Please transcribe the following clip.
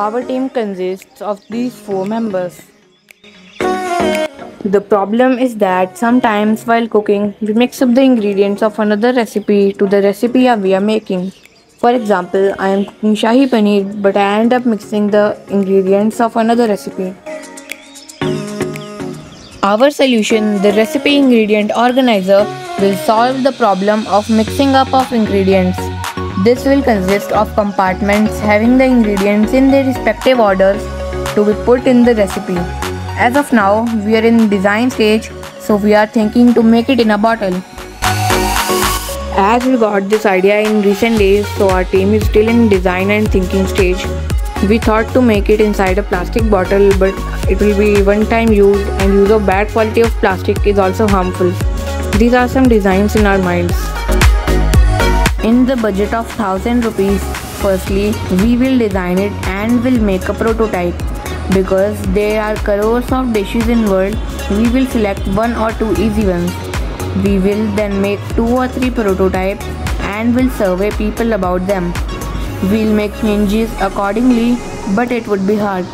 Our team consists of these four members. The problem is that sometimes while cooking, we mix up the ingredients of another recipe to the recipe we are making. For example, I am cooking Shahi Paneer, but I end up mixing the ingredients of another recipe. Our solution, the recipe ingredient organizer, will solve the problem of mixing up of ingredients. This will consist of compartments having the ingredients in their respective orders to be put in the recipe. As of now, we are in design stage, so we are thinking to make it in a bottle. As we got this idea in recent days, so our team is still in design and thinking stage. We thought to make it inside a plastic bottle, but it will be one time use and use of bad quality of plastic is also harmful. These are some designs in our minds. In the budget of 1000 rupees, firstly, we will design it and will make a prototype. Because there are crores of dishes in world, we will select one or two easy ones. We will then make two or three prototypes and will survey people about them. We'll make changes accordingly, but it would be hard.